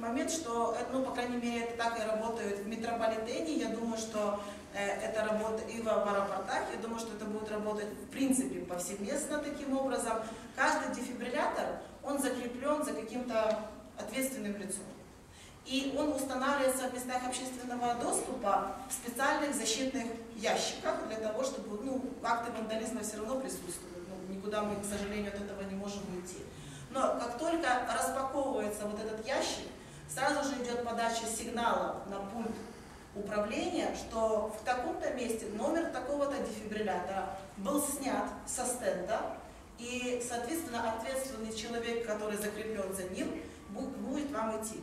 момент, что, э, ну, по крайней мере, это так и работает в метрополитене. Я думаю, что э, это работает и в аэропортах. Я думаю, что это будет работать, в принципе, повсеместно таким образом. Каждый дефибриллятор, он закреплен за каким-то ответственным лицом. И он устанавливается в местах общественного доступа в специальных защитных ящиках для того, чтобы, ну, акты вандализма все равно присутствуют. Ну, никуда мы, к сожалению, от этого не можем уйти. Но как только распаковывается вот этот ящик, сразу же идет подача сигнала на пульт управления, что в таком-то месте номер такого-то дефибриллятора был снят со стенда, и, соответственно, ответственный человек, который закреплен за ним, будет вам идти.